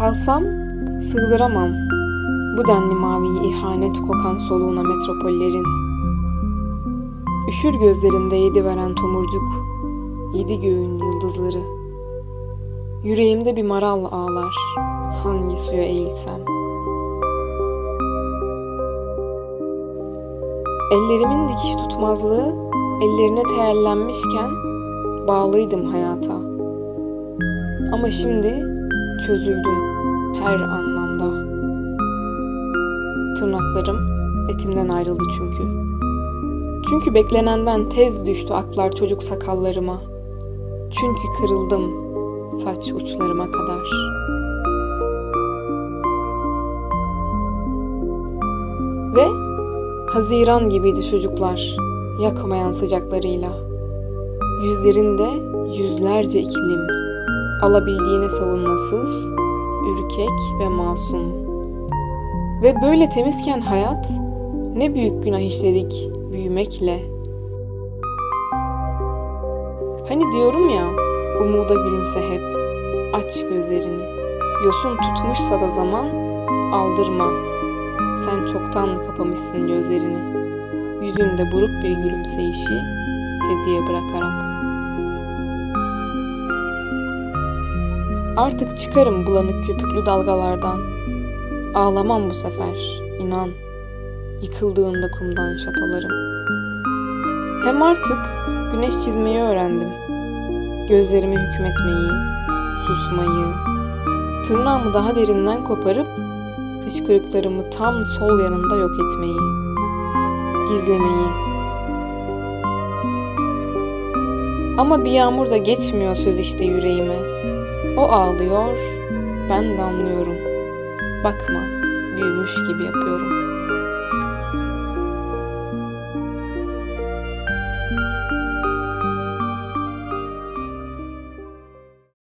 Kalsam sığdıramam bu denli maviyi ihanet kokan soluğuna metropollerin. Üşür gözlerinde yedi veren tomurcuk, yedi göğün yıldızları. Yüreğimde bir maral ağlar, hangi suya eğilsem. Ellerimin dikiş tutmazlığı, ellerine teellenmişken bağlıydım hayata. Ama şimdi çözüldüm her anlamda. Tırnaklarım etimden ayrıldı çünkü. Çünkü beklenenden tez düştü aklar çocuk sakallarıma. Çünkü kırıldım saç uçlarıma kadar. Ve Haziran gibiydi çocuklar yakmayan sıcaklarıyla. Yüzlerinde yüzlerce iklim, alabildiğine savunmasız, ürkek ve masum. Ve böyle temizken hayat, ne büyük günah işledik büyümekle. Hani diyorum ya, umuda gülümse hep, aç gözlerini. Yosun tutmuşsa da zaman, aldırma. Sen çoktan kapamışsın gözlerini. Yüzünde buruk bir gülümseyişi hediye bırakarak. Artık çıkarım bulanık köpüklü dalgalardan. Ağlamam bu sefer, inan. Yıkıldığında kumdan şatolarım. Hem artık güneş çizmeyi öğrendim. Gözlerime hükmetmeyi, susmayı, tırnağımı daha derinden koparıp hıçkırıklarımı tam sol yanımda yok etmeyi, gizlemeyi. Ama bir yağmur da geçmiyor söz işte yüreğime. O ağlıyor, ben damlıyorum. Bakma, büyümüş gibi yapıyorum.''